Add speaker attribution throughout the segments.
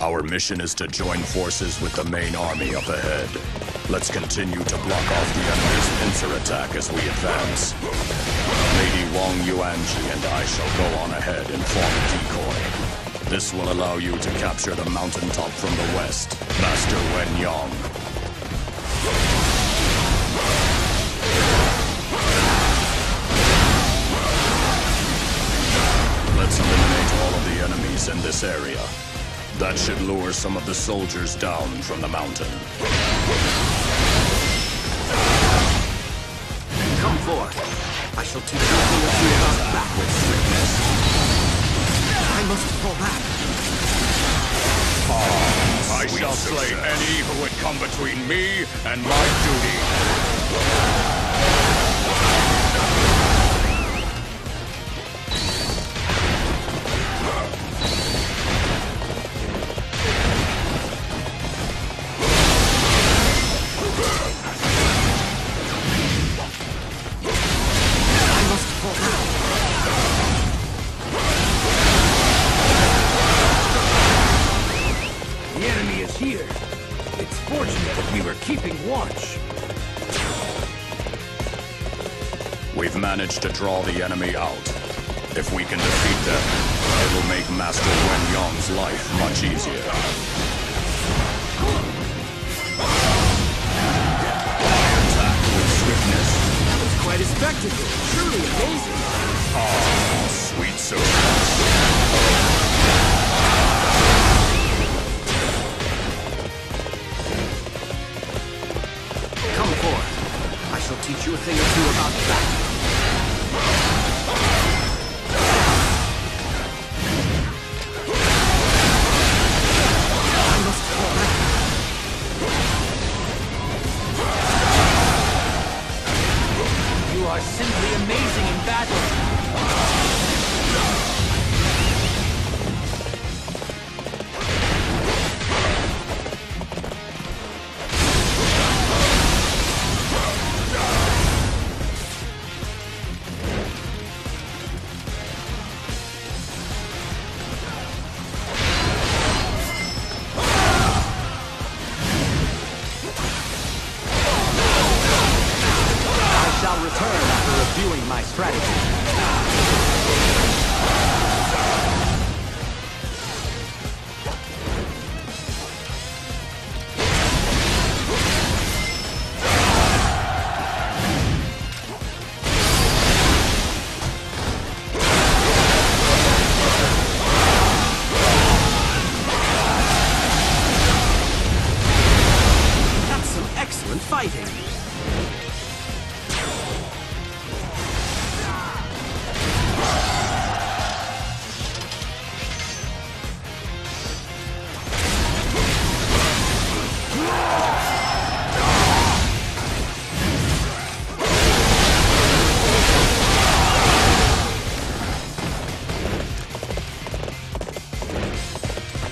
Speaker 1: Our mission is to join forces with the main army up ahead. Let's continue to block off the enemy's pincer attack as we advance. Lady Wang Yuanji and I shall go on ahead and form a decoy. This will allow you to capture the mountaintop from the west. Master Wen Yang. Let's eliminate all of the enemies in this area. That should lure some of the soldiers down from the mountain.
Speaker 2: Come forth. I shall teach you or two about backward swiftness. I must fall back.
Speaker 1: Ah, I shall slay any who would come between me and my duty.
Speaker 2: Is here. It's fortunate that we were keeping watch.
Speaker 1: We've managed to draw the enemy out. If we can defeat them, it will make Master Wen Yang's life much easier. Attack with swiftness.
Speaker 2: That was quite a spectacle. Truly amazing.
Speaker 1: Ah, sweet success.
Speaker 2: You about back. You are simply amazing in battle.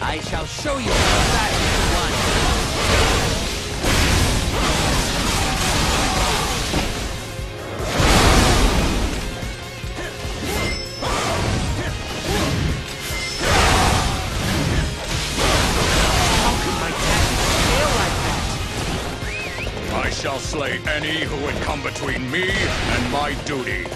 Speaker 2: I shall show you how could my fail like that?
Speaker 1: I shall slay any who would come between me and my duty.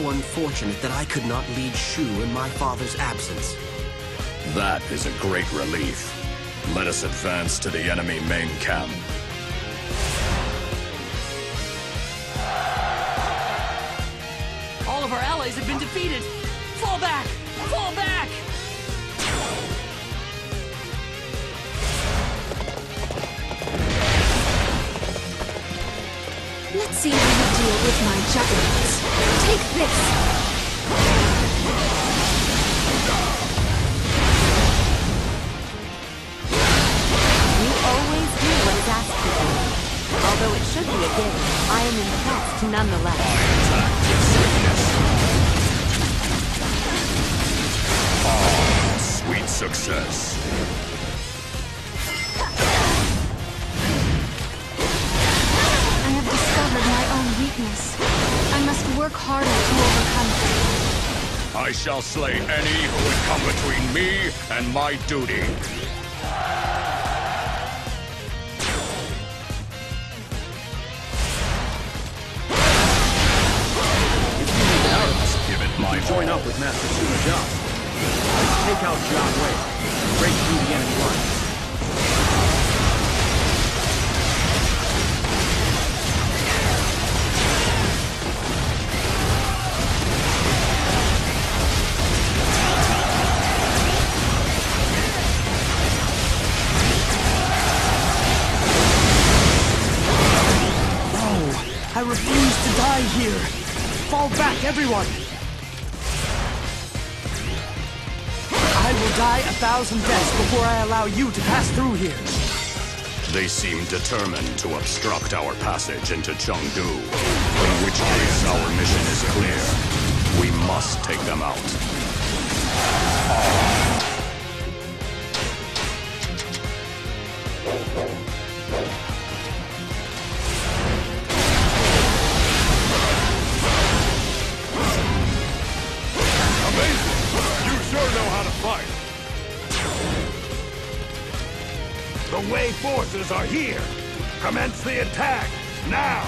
Speaker 2: How unfortunate that I could not lead Shu in my father's absence.
Speaker 1: That is a great relief. Let us advance to the enemy main camp.
Speaker 3: All of our allies have been defeated! Fall back! Fall back!
Speaker 4: Let's see how you deal with my juggernauts. Take this! You always do what is asked of you. Although it should be a given, I am impressed nonetheless.
Speaker 1: Ah, sweet success.
Speaker 4: Work harder to overcome it.
Speaker 1: I shall slay any who would come between me and my duty. Give it my
Speaker 2: Join
Speaker 1: all.
Speaker 2: up with Master Suma Just. Take out Jiang Wei. Break
Speaker 5: everyone! I will die a thousand deaths before I allow you to pass through here!
Speaker 1: They seem determined to obstruct our passage into Chengdu. In which case, our mission is clear. We must take them out.
Speaker 6: Amazing! Forces are here! Commence the attack, now!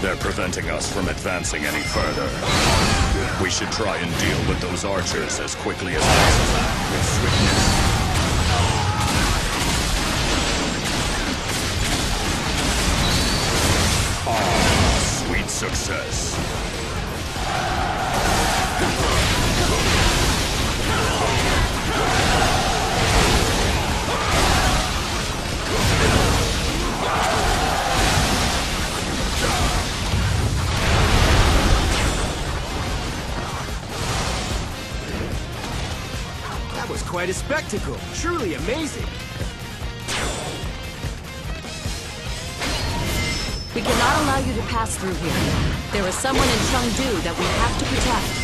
Speaker 1: They're preventing us from advancing any further. We should try and deal with those archers as quickly as possible. With swiftness. Success.
Speaker 2: That was quite a spectacle. Truly amazing.
Speaker 4: You to pass through here. There is someone in Chengdu that we have to protect.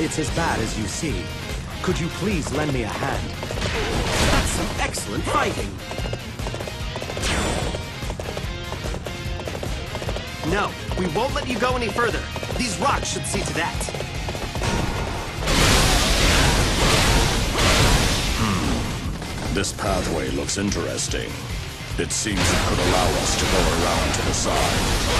Speaker 2: It's as bad as you see. Could you please lend me a hand? That's some excellent fighting. No, we won't let you go any further. These rocks should see to that. Hmm.
Speaker 1: This pathway looks interesting. It seems it could allow us to go around to the side.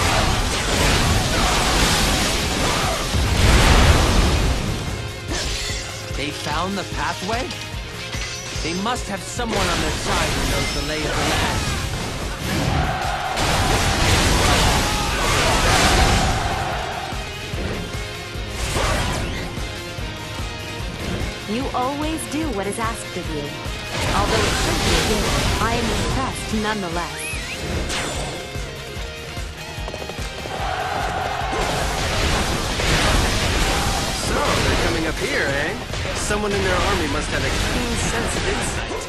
Speaker 5: They found the pathway? They must have someone on their side who knows the lay of the land.
Speaker 4: You always do what is asked of you. Although it should be given, I am impressed nonetheless.
Speaker 2: So, they're coming up here, eh? Someone in their army must have a keen sense of insight.